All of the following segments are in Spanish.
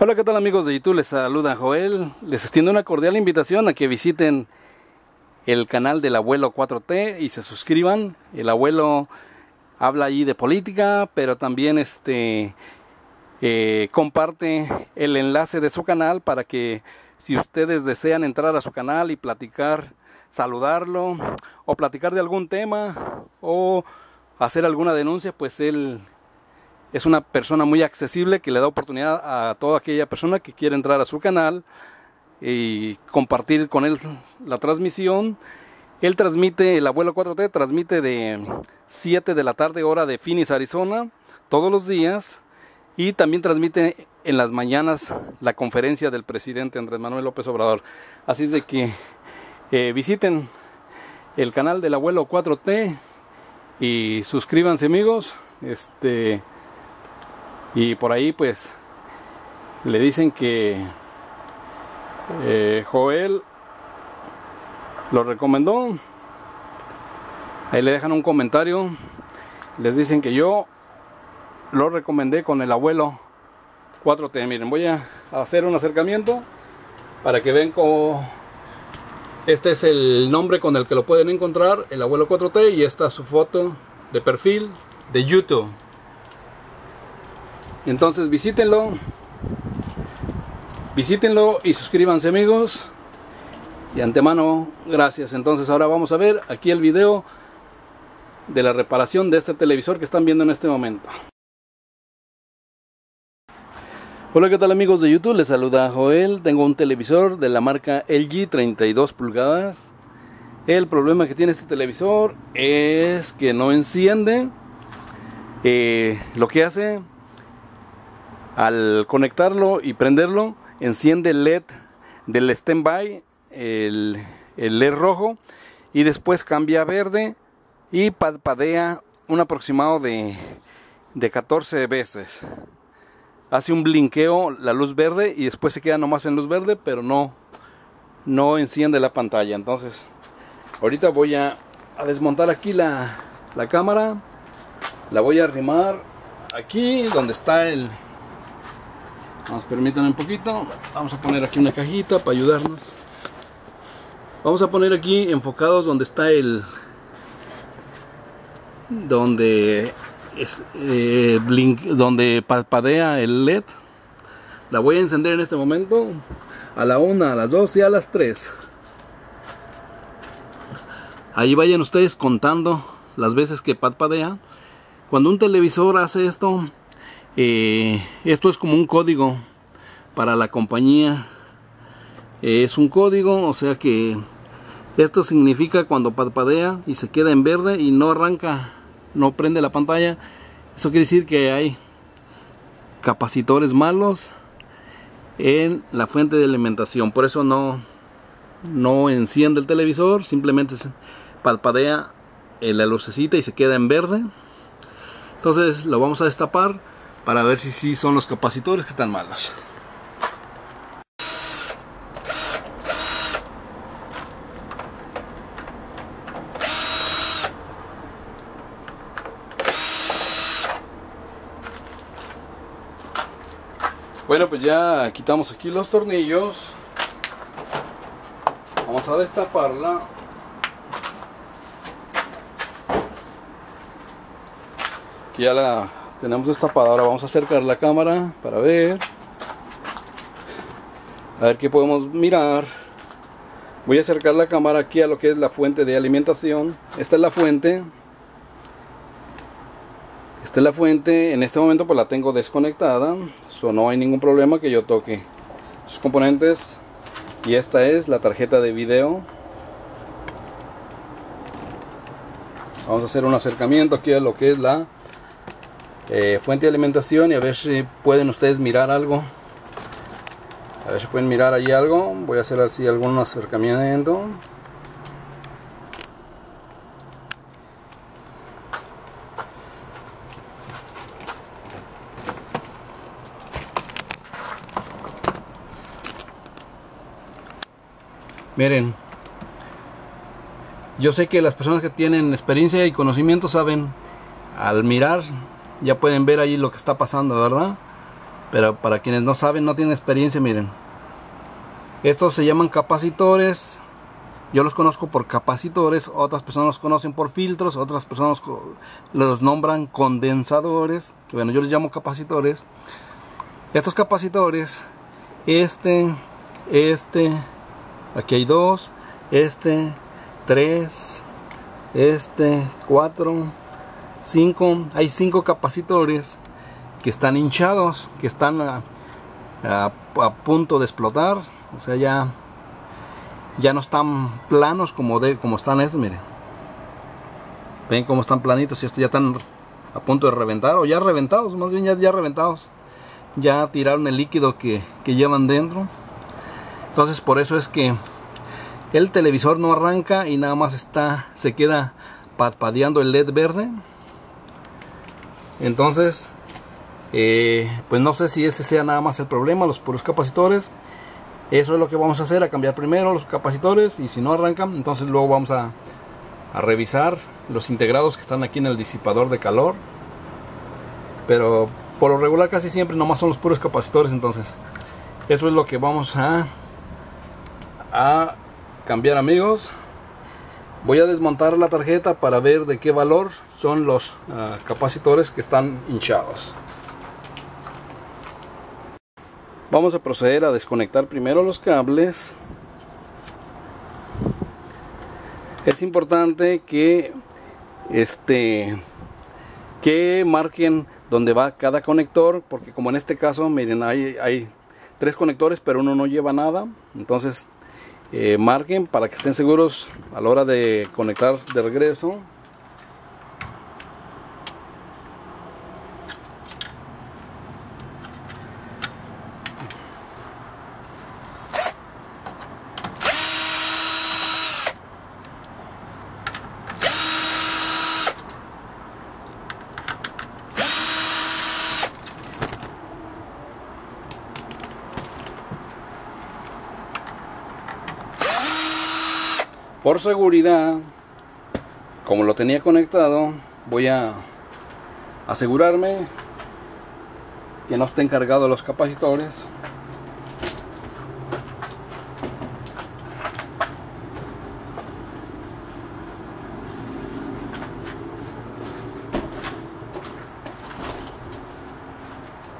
Hola, ¿qué tal amigos de YouTube? Les saluda Joel. Les extiendo una cordial invitación a que visiten el canal del abuelo 4T y se suscriban. El abuelo habla allí de política, pero también este eh, comparte el enlace de su canal para que si ustedes desean entrar a su canal y platicar, saludarlo o platicar de algún tema o hacer alguna denuncia, pues él es una persona muy accesible que le da oportunidad a toda aquella persona que quiere entrar a su canal y compartir con él la transmisión. Él transmite, el abuelo 4T transmite de 7 de la tarde hora de Phoenix, Arizona, todos los días. Y también transmite en las mañanas la conferencia del presidente Andrés Manuel López Obrador. Así es de que eh, visiten el canal del abuelo 4T y suscríbanse amigos. Este y por ahí pues le dicen que eh, Joel lo recomendó. Ahí le dejan un comentario. Les dicen que yo lo recomendé con el abuelo 4T. Miren, voy a hacer un acercamiento para que vean cómo este es el nombre con el que lo pueden encontrar, el abuelo 4T, y esta es su foto de perfil de YouTube. Entonces visítenlo. Visítenlo y suscríbanse amigos. Y antemano, gracias. Entonces ahora vamos a ver aquí el video de la reparación de este televisor que están viendo en este momento. Hola, ¿qué tal amigos de YouTube? Les saluda Joel. Tengo un televisor de la marca LG 32 pulgadas. El problema que tiene este televisor es que no enciende. Eh, lo que hace al conectarlo y prenderlo, enciende el LED del standby, el, el LED rojo, y después cambia a verde y padea un aproximado de, de 14 veces. Hace un blinqueo la luz verde y después se queda nomás en luz verde, pero no, no enciende la pantalla. Entonces, ahorita voy a, a desmontar aquí la, la cámara. La voy a arrimar aquí donde está el, Vamos, permítanme un poquito. Vamos a poner aquí una cajita para ayudarnos. Vamos a poner aquí enfocados donde está el... Donde es eh, blink, donde parpadea el LED. La voy a encender en este momento a la 1, a las 2 y a las 3. Ahí vayan ustedes contando las veces que parpadea. Cuando un televisor hace esto, eh, esto es como un código para la compañía. Eh, es un código, o sea que esto significa cuando parpadea y se queda en verde y no arranca, no prende la pantalla. Eso quiere decir que hay capacitores malos en la fuente de alimentación. Por eso no, no enciende el televisor, simplemente parpadea la lucecita y se queda en verde. Entonces lo vamos a destapar para ver si sí son los capacitores que están malos. Bueno, pues ya quitamos aquí los tornillos. Vamos a destaparla. Aquí ya la tenemos destapada ahora vamos a acercar la cámara para ver. A ver qué podemos mirar. Voy a acercar la cámara aquí a lo que es la fuente de alimentación. Esta es la fuente. Esta es la fuente. En este momento pues la tengo desconectada. So no hay ningún problema que yo toque sus componentes. Y esta es la tarjeta de video. Vamos a hacer un acercamiento aquí a lo que es la eh, fuente de alimentación y a ver si pueden ustedes mirar algo. A ver si pueden mirar allí algo. Voy a hacer así algún acercamiento. Miren yo sé que las personas que tienen experiencia y conocimiento saben al mirar ya pueden ver ahí lo que está pasando, ¿verdad? Pero para quienes no saben, no tienen experiencia, miren. Estos se llaman capacitores. Yo los conozco por capacitores, otras personas los conocen por filtros, otras personas los nombran condensadores, que bueno, yo les llamo capacitores. Estos capacitores, este, este, aquí hay dos, este, tres, este, cuatro, cinco, hay cinco capacitores que están hinchados, que están a, punto de explotar, o sea ya ya no están planos como de como están estos miren ven cómo están planitos y estos ya están a punto de reventar o ya reventados más bien ya, ya reventados. Ya tiraron el líquido que, que llevan dentro. Entonces por eso es que el televisor no arranca y nada más está se queda parpadeando el led verde entonces eh, pues no sé si ese sea nada más el problema los puros capacitores eso es lo que vamos a hacer, a cambiar primero los capacitores y si no arrancan, entonces luego vamos a, revisar los integrados que están aquí en el disipador de calor. Pero por lo regular casi siempre nomás son los puros capacitores, entonces eso es lo que vamos a, a cambiar amigos. Voy a desmontar la tarjeta para ver de qué valor son los ah, capacitores que están hinchados. Vamos a proceder a desconectar primero los cables. Es importante que este que marquen dónde va cada conector, porque como en este caso, miren, hay, hay tres conectores, pero uno no lleva nada. Entonces, eh, marquen para que estén seguros a la hora de conectar de regreso. Seguridad como lo tenía conectado voy a asegurarme que no estén cargados los capacitores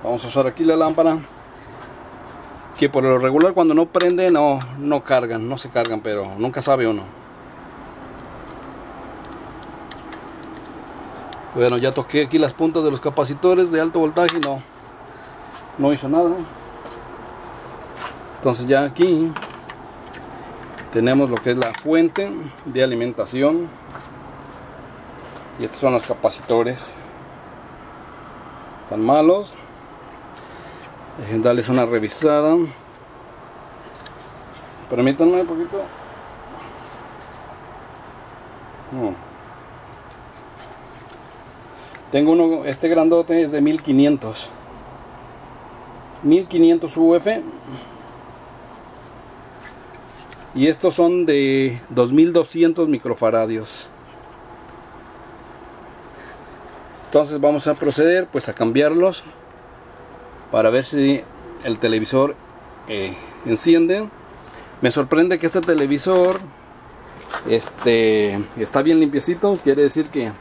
vamos a usar aquí la lámpara que por lo regular cuando no prende no, no cargan, no se cargan, pero nunca sabe uno. Bueno, ya toqué aquí las puntas de los capacitores de alto voltaje no, no hizo nada. Entonces ya aquí tenemos lo que es la fuente de alimentación. Y estos son los capacitores. Están malos. Dejen darles una revisada. Permítanme un poquito. Tengo uno, este grandote es de 1500. 1500 UF. Y estos son de 2200 microfaradios. Entonces vamos a proceder pues a cambiarlos para ver si el televisor eh, enciende. Me sorprende que este televisor este, está bien limpiecito, quiere decir que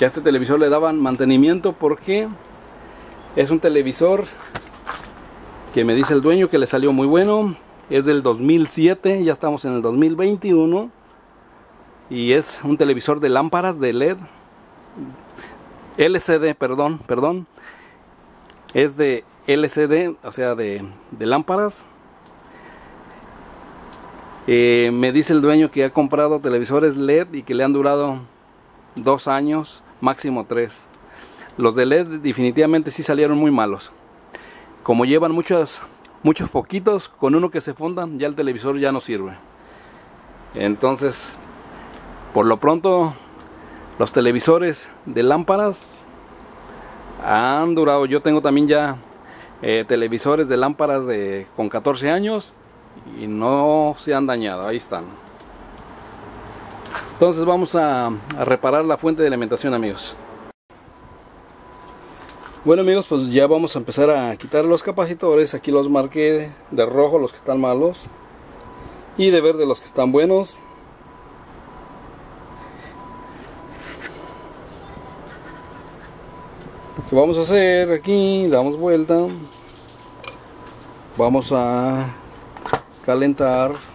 que a este televisor le daban mantenimiento porque es un televisor que me dice el dueño que le salió muy bueno. Es del 2007, ya estamos en el 2021. Y es un televisor de lámparas de LED. LCD, perdón, perdón. Es de LCD, o sea, de, lámparas. Eh, me dice el dueño que ha comprado televisores LED y que le han durado dos años máximo 3. Los de LED definitivamente sí salieron muy malos. Como llevan muchos, muchos foquitos, con uno que se fundan, ya el televisor ya no sirve. Entonces, por lo pronto, los televisores de lámparas han durado. Yo tengo también ya eh, televisores de lámparas de, con 14 años y no se han dañado. Ahí están. Entonces vamos a, reparar la fuente de alimentación amigos. Bueno amigos, pues ya vamos a empezar a quitar los capacitores. Aquí los marqué de rojo los que están malos y de verde los que están buenos. Lo que vamos a hacer aquí, damos vuelta. Vamos a calentar.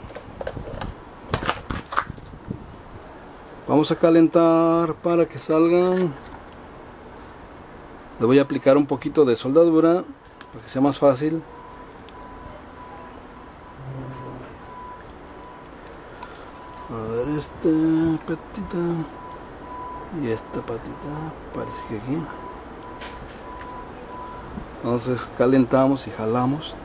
Vamos a calentar para que salgan. Le voy a aplicar un poquito de soldadura para que sea más fácil. A ver esta patita. Y esta patita parece que aquí. Entonces calentamos y jalamos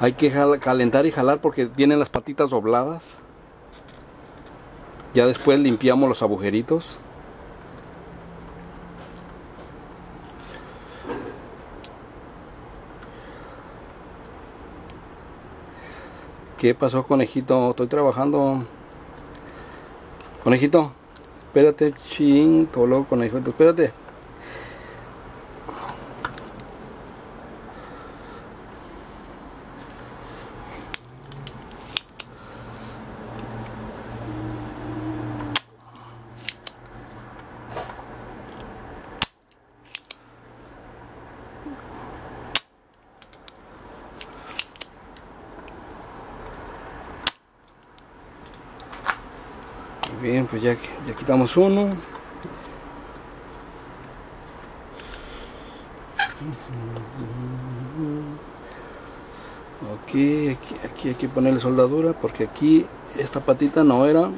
hay que calentar y jalar porque tienen las patitas dobladas ya después limpiamos los agujeritos. ¿Qué pasó conejito? Estoy trabajando. Conejito, espérate, ching, loco conejito, espérate. Bien, pues ya, quitamos uno. Aquí, aquí, aquí hay que ponerle soldadura porque aquí esta patita no era.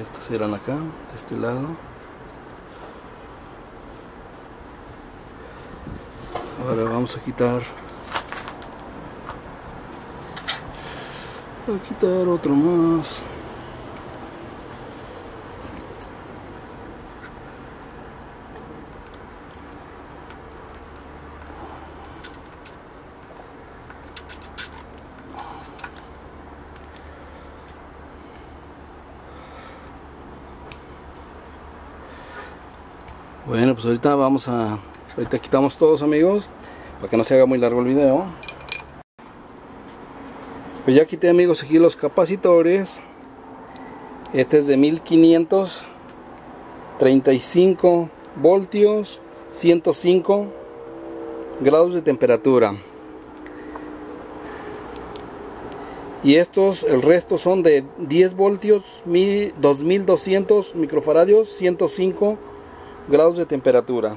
Estas eran acá, de este lado. Ahora vamos a quitar a quitar otro más. Bueno, pues ahorita vamos a... Ahorita quitamos todos amigos, para que no se haga muy largo el video. Pues ya quité amigos aquí los capacitores. Este es de 1535 voltios, 105 grados de temperatura. Y estos, el resto son de 10 voltios, 2200 microfaradios, 105 grados de temperatura.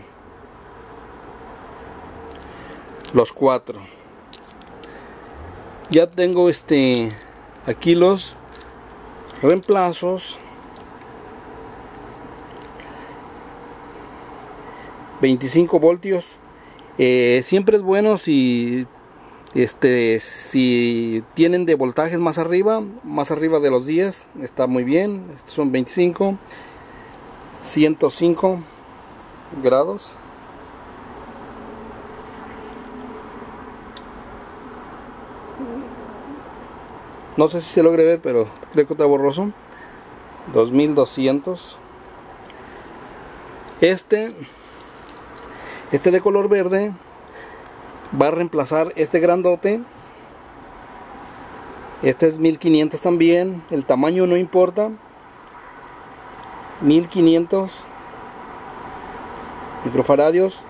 Los cuatro. Ya tengo este aquí los reemplazos. 25 voltios. Eh, siempre es bueno si este si tienen de voltajes más arriba más arriba de los 10 está muy bien. Estos son 25 105 grados. No sé si se logre ver pero creo que está borroso. 2200 este este de color verde va a reemplazar este grandote. Este es 1500 también. El tamaño no importa. 1500 microfaradios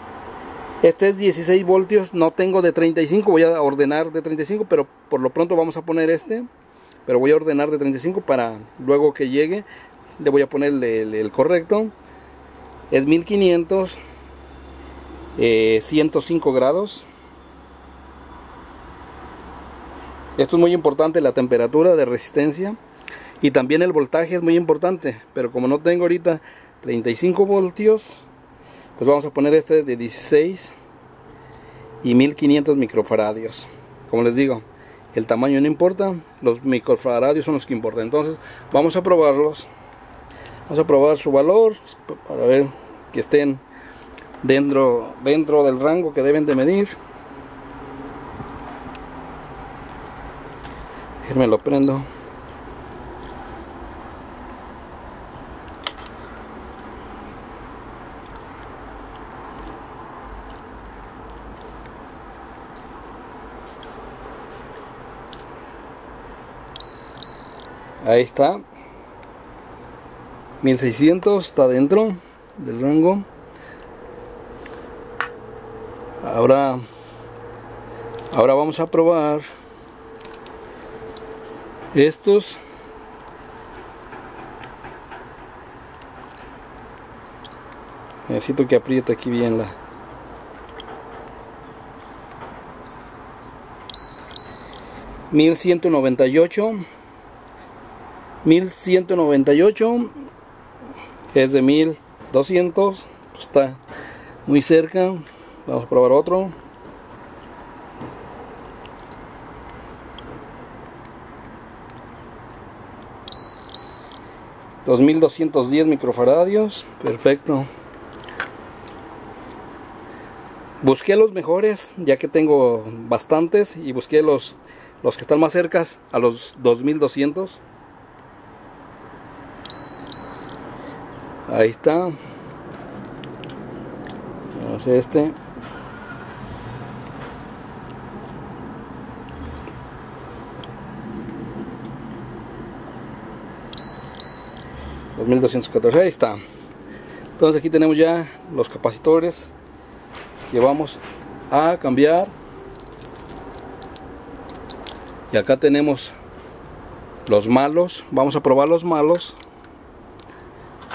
este es 16 voltios, no tengo de 35, voy a ordenar de 35, pero por lo pronto vamos a poner este. Pero voy a ordenar de 35 para luego que llegue, le voy a poner el, correcto. Es 1500, 105 eh, grados. Esto es muy importante, la temperatura de resistencia. Y también el voltaje es muy importante, pero como no tengo ahorita 35 voltios, pues vamos a poner este de 16 y 1500 microfaradios. Como les digo el tamaño no importa los microfaradios son los que importan. Entonces vamos a probarlos. Vamos a probar su valor para ver que estén dentro dentro del rango que deben de medir. Déjenme lo prendo Ahí está. 1600 está dentro del rango. Ahora, ahora vamos a probar estos. Necesito que apriete aquí bien la, 1198 1198 es de 1200 pues está muy cerca. Vamos a probar otro. $2210 microfaradios perfecto. Busqué los mejores ya que tengo bastantes y busqué los los que están más cercas a los 2200 ahí está. Vamos a este. $2214 ahí está. Entonces aquí tenemos ya los capacitores que vamos a cambiar. Y acá tenemos los malos. Vamos a probar los malos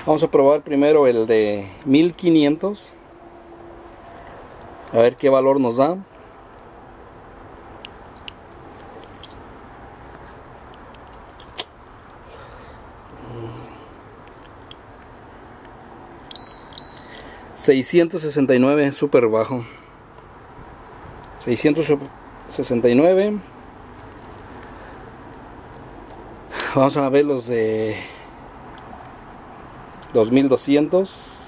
vamos a probar primero el de 1500 a ver qué valor nos da. $669 super bajo. 669 Vamos a ver los de 2200.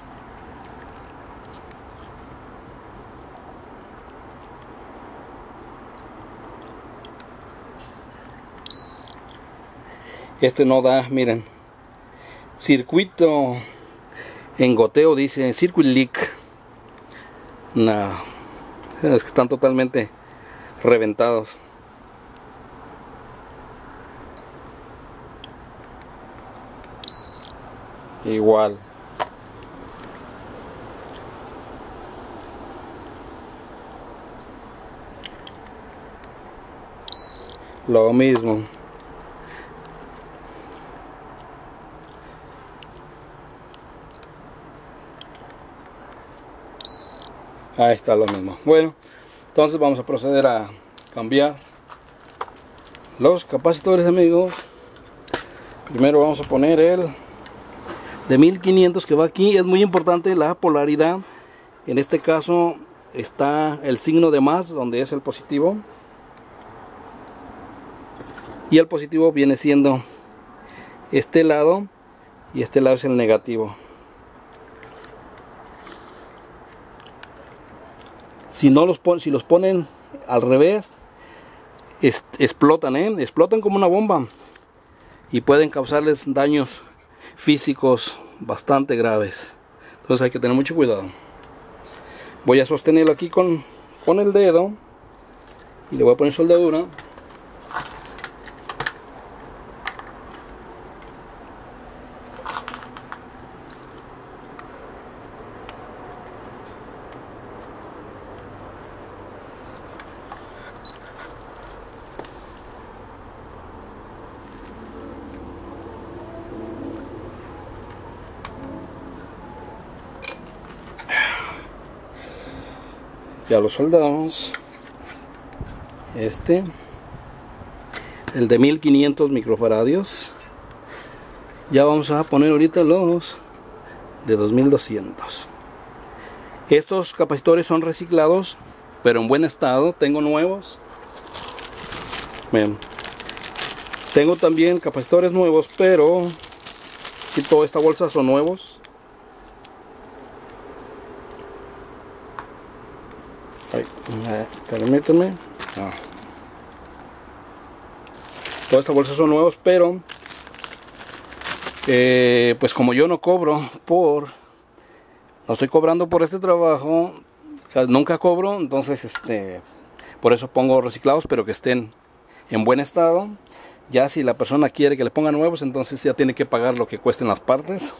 Este no da, miren. Circuito en goteo dice circuit leak. No. Es que están totalmente reventados. Igual. Lo mismo. Ahí está lo mismo. Bueno entonces vamos a proceder a cambiar los capacitores amigos. Primero vamos a poner el de 1500 que va aquí. Es muy importante la polaridad. En este caso está el signo de más donde es el positivo. Y el positivo viene siendo este lado y este lado es el negativo. Si no los si los ponen al revés explotan ¿eh? explotan como una bomba y pueden causarles daños físicos bastante graves. Entonces hay que tener mucho cuidado. Voy a sostenerlo aquí con, con el dedo y le voy a poner soldadura. Ya lo soldamos. Este. El de 1500 microfaradios. Ya vamos a poner ahorita los de 2200 estos capacitores son reciclados pero en buen estado. Tengo nuevos. Bien. tengo también capacitores nuevos pero y toda esta bolsa son nuevos permítanme ah. todas estas bolsas son nuevos pero eh, pues como yo no cobro por no estoy cobrando por este trabajo nunca cobro entonces este por eso pongo reciclados pero que estén en buen estado Ya si la persona quiere que le ponga nuevos, entonces ya tiene que pagar lo que cuesten las partes.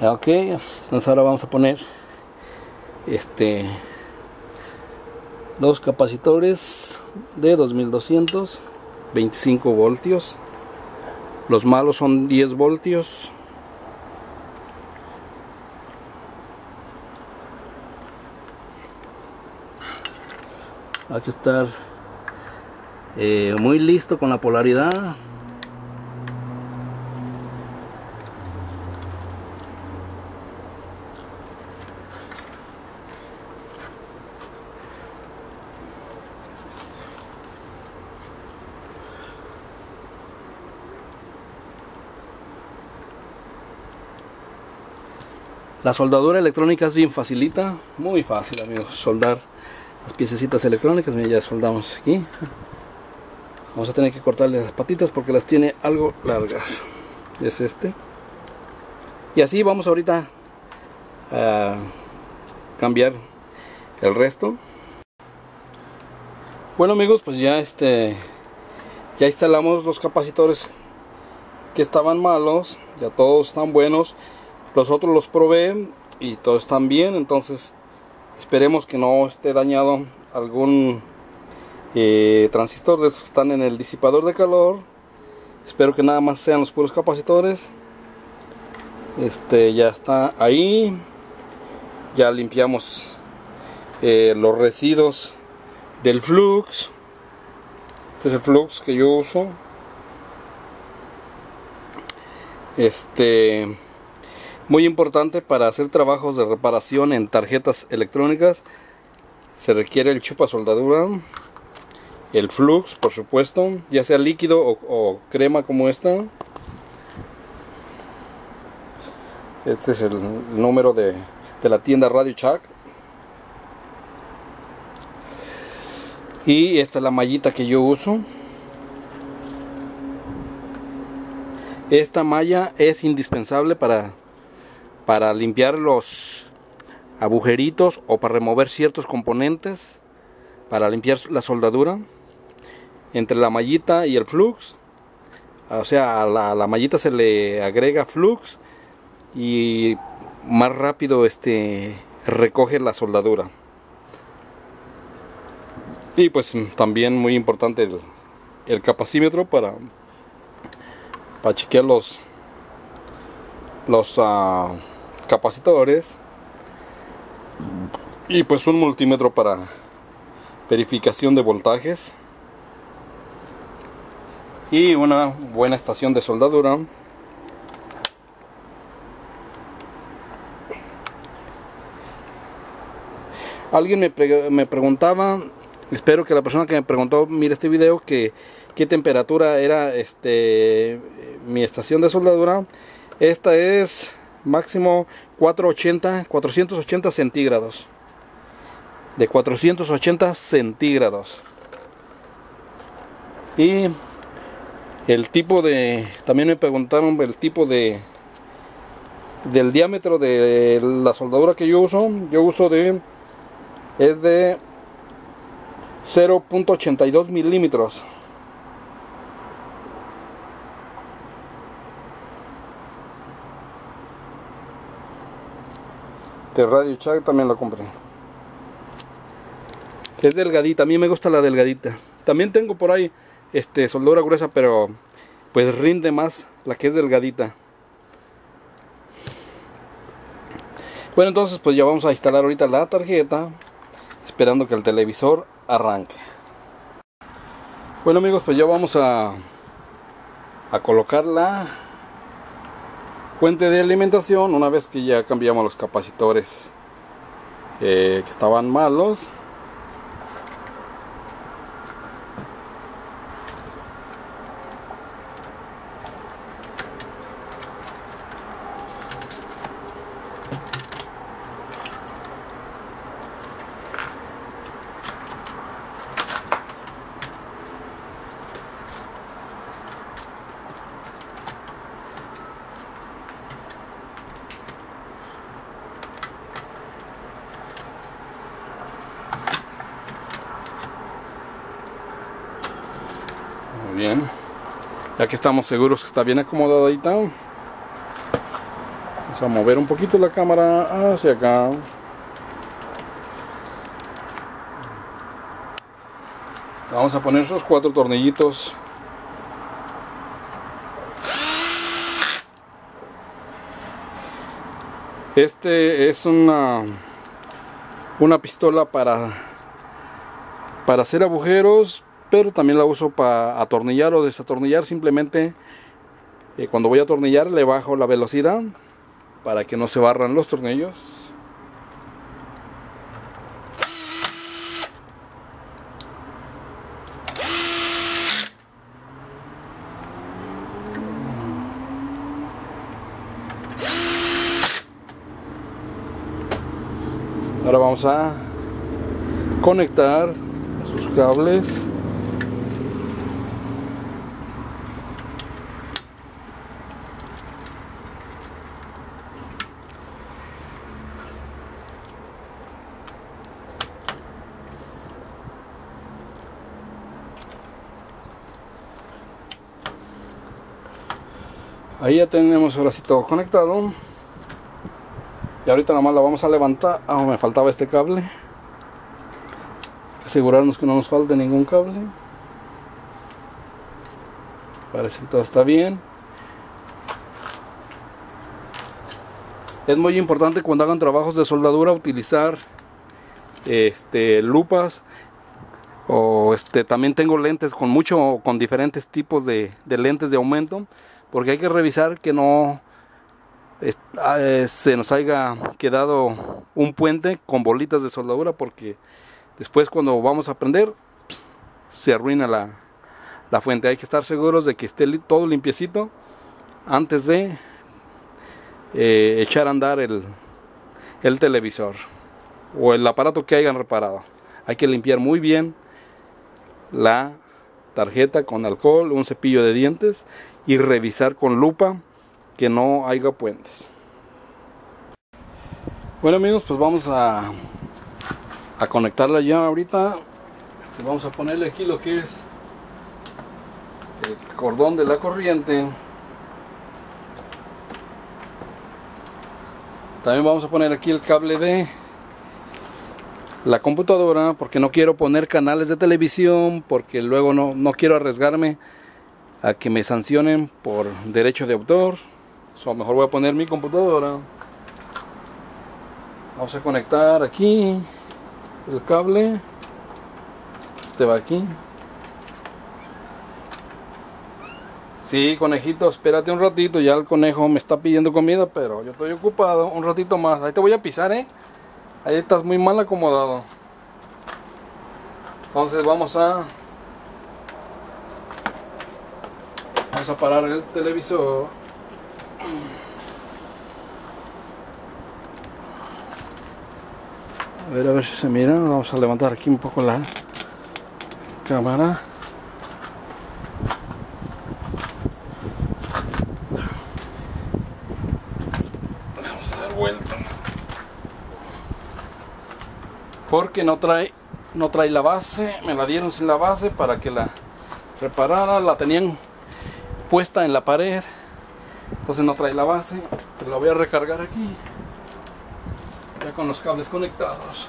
Ok, entonces ahora vamos a poner este dos capacitores de 2200 25 voltios. Los malos son 10 voltios. Hay que estar eh, muy listo con la polaridad La soldadura electrónica es bien facilita, muy fácil amigos, soldar las piececitas electrónicas, mira ya soldamos aquí. Vamos a tener que cortarle las patitas porque las tiene algo largas. Es este. Y así vamos ahorita a cambiar el resto. Bueno amigos, pues ya este ya instalamos los capacitores que estaban malos, ya todos están buenos. Los otros los probé y todos están bien, entonces esperemos que no esté dañado algún eh, transistor de estos que están en el disipador de calor. Espero que nada más sean los puros capacitores. Este ya está ahí. Ya limpiamos eh, los residuos del flux. Este es el flux que yo uso. Este muy importante para hacer trabajos de reparación en tarjetas electrónicas se requiere el chupa soldadura, el flux por supuesto, ya sea líquido o, crema como esta. Este es el número de, de la tienda Radio Chuck. Y esta es la mallita que yo uso. Esta malla es indispensable para para limpiar los agujeritos o para remover ciertos componentes para limpiar la soldadura entre la mallita y el flux. O sea a la, mallita se le agrega flux y más rápido este recoge la soldadura. Y pues también muy importante el, el capacímetro para para chequear los los uh, capacitores y pues un multímetro para verificación de voltajes y una buena estación de soldadura. Alguien me, me, preguntaba espero que la persona que me preguntó mire este video que qué temperatura era este mi estación de soldadura. Esta es máximo 480, 480 centígrados. De 480 centígrados. Y el tipo de, también me preguntaron el tipo de, del diámetro de la soldadura que yo uso. Yo uso de, es de 0.82 milímetros. Radio Chag también lo compré. Es delgadita, a mí me gusta la delgadita. También tengo por ahí este soldadura gruesa, pero pues rinde más la que es delgadita. Bueno, entonces pues ya vamos a instalar ahorita la tarjeta, esperando que el televisor arranque. Bueno amigos, pues ya vamos a a colocarla fuente de alimentación una vez que ya cambiamos los capacitores eh, que estaban malos estamos seguros que está bien acomodadita. Vamos a mover un poquito la cámara hacia acá. Vamos a poner esos cuatro tornillitos. Este es una una pistola para para hacer agujeros, pero también la uso para atornillar o desatornillar. Simplemente eh, cuando voy a atornillar le bajo la velocidad para que no se barran los tornillos. ahora vamos a conectar sus cables ahí ya tenemos ahora sí todo conectado. Y ahorita nada más la vamos a levantar. Ah me faltaba este cable. Asegurarnos que no nos falte ningún cable. Parece que todo está bien. Es muy importante cuando hagan trabajos de soldadura utilizar este lupas o este también tengo lentes con mucho con diferentes tipos de, de lentes de aumento porque hay que revisar que no Ah, eh, se nos haya quedado un puente con bolitas de soldadura porque después cuando vamos a prender se arruina la, fuente. Hay que estar seguros de que esté todo limpiecito antes de eh, echar a andar el, el televisor o el aparato que hayan reparado. Hay que limpiar muy bien la tarjeta con alcohol, un cepillo de dientes y revisar con lupa que no haya puentes. Bueno amigos, pues vamos a, a conectarla ya ahorita. Este, vamos a ponerle aquí lo que es el cordón de la corriente. También vamos a poner aquí el cable de la computadora porque no quiero poner canales de televisión porque luego no, no quiero arriesgarme a que me sancionen por derecho de autor So, mejor voy a poner mi computadora. Vamos a conectar aquí el cable. Este va aquí. Sí, conejito, espérate un ratito. Ya el conejo me está pidiendo comida, pero yo estoy ocupado. Un ratito más. Ahí te voy a pisar, ¿eh? Ahí estás muy mal acomodado. Entonces vamos a... Vamos a parar el televisor. A ver, a ver si se mira. Vamos a levantar aquí un poco la cámara. Vamos a dar vuelta. Porque no trae, no trae la base. Me la dieron sin la base para que la reparara. La tenían puesta en la pared. Entonces no trae la base. Pero la voy a recargar aquí. Ya con los cables conectados.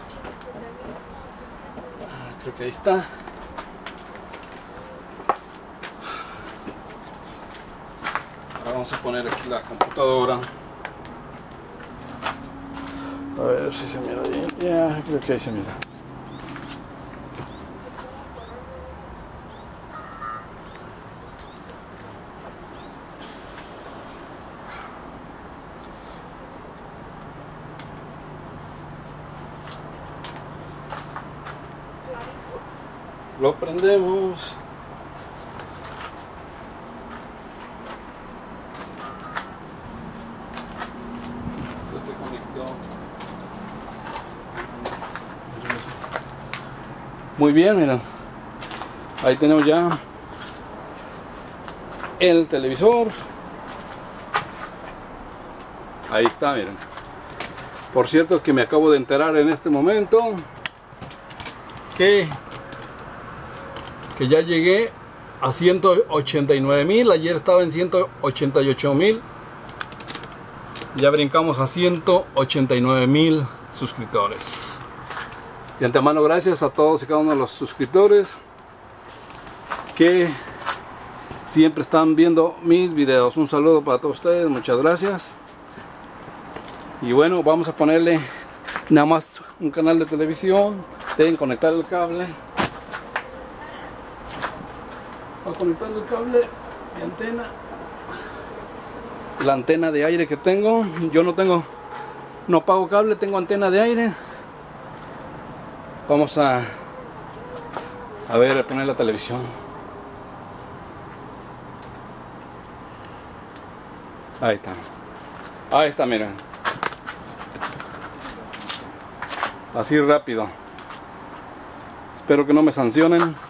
Ah, creo que ahí está. Ahora vamos a poner aquí la computadora. A ver si se mira bien. Ya creo que ahí se mira lo prendemos. Muy bien miren ahí tenemos ya el televisor. Ahí está miren por cierto que me acabo de enterar en este momento que que ya llegué a 189 mil. Ayer estaba en 188 mil. Ya brincamos a 189 mil suscriptores. De antemano gracias a todos y cada uno de los suscriptores que siempre están viendo mis videos. Un saludo para todos ustedes, muchas gracias. Y bueno, vamos a ponerle nada más un canal de televisión. Deben conectar el cable. A conectar el cable, mi antena. La antena de aire que tengo. Yo no tengo, no pago cable, tengo antena de aire. Vamos a, a ver, a poner la televisión. Ahí está. Ahí está, miren. Así rápido. Espero que no me sancionen.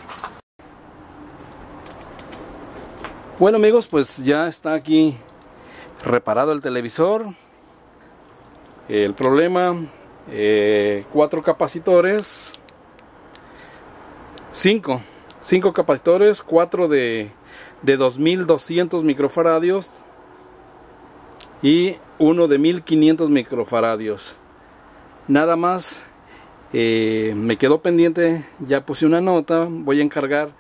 Bueno amigos, pues ya está aquí reparado el televisor. El problema, eh, cuatro capacitores. Cinco. Cinco capacitores, cuatro de, de 2200 microfaradios y uno de 1500 microfaradios nada más eh, me quedó pendiente ya puse una nota voy a encargar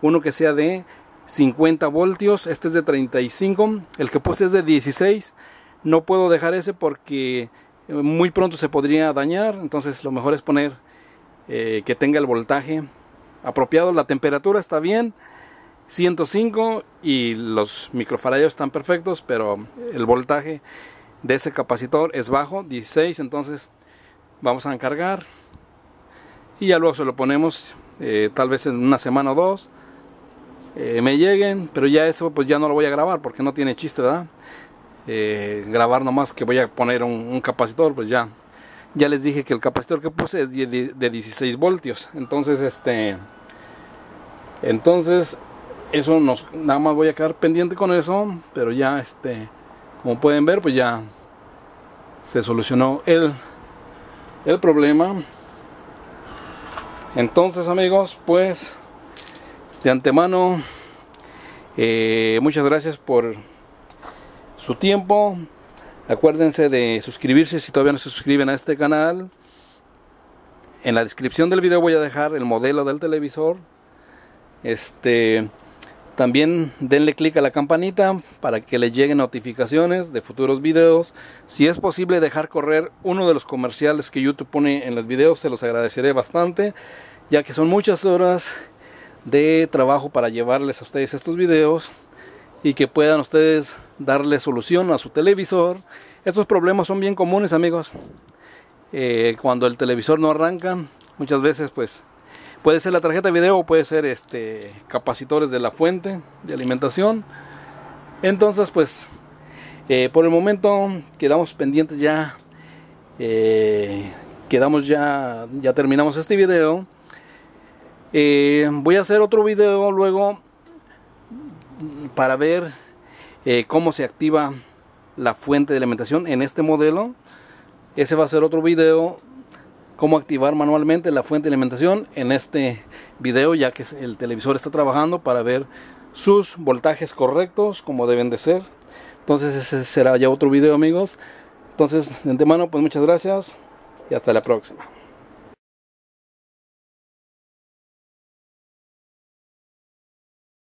uno que sea de 50 voltios este es de 35 el que puse es de 16 no puedo dejar ese porque muy pronto se podría dañar entonces lo mejor es poner eh, que tenga el voltaje apropiado la temperatura está bien 105 y los microfaradios están perfectos, pero el voltaje de ese capacitor es bajo, 16, entonces vamos a encargar y ya luego se lo ponemos eh, tal vez en una semana o dos eh, me lleguen, pero ya eso pues ya no lo voy a grabar porque no tiene chiste, ¿verdad? Eh, grabar nomás que voy a poner un, capacitor, pues ya. Ya les dije que el capacitor que puse es de, de 16 voltios, entonces este entonces eso nos nada más voy a quedar pendiente con eso pero ya este como pueden ver pues ya se solucionó el el problema. Entonces amigos pues de antemano eh, muchas gracias por su tiempo. Acuérdense de suscribirse si todavía no se suscriben a este canal. En la descripción del video voy a dejar el modelo del televisor. Este también denle clic a la campanita para que les lleguen notificaciones de futuros videos. Si es posible dejar correr uno de los comerciales que YouTube pone en los videos, se los agradeceré bastante, ya que son muchas horas de trabajo para llevarles a ustedes estos videos y que puedan ustedes darle solución a su televisor. Estos problemas son bien comunes amigos. Eh, cuando el televisor no arranca, muchas veces pues Puede ser la tarjeta de video puede ser este capacitores de la fuente de alimentación. Entonces, pues, eh, por el momento quedamos pendientes ya. Eh, quedamos ya, ya terminamos este video. Eh, voy a hacer otro video luego para ver cómo se activa la fuente de alimentación en este modelo. Ese va a ser otro video cómo activar manualmente la fuente de alimentación en este video ya que el televisor está trabajando para ver sus voltajes correctos como deben de ser. Entonces ese será ya otro video amigos. Entonces de antemano pues muchas gracias y hasta la próxima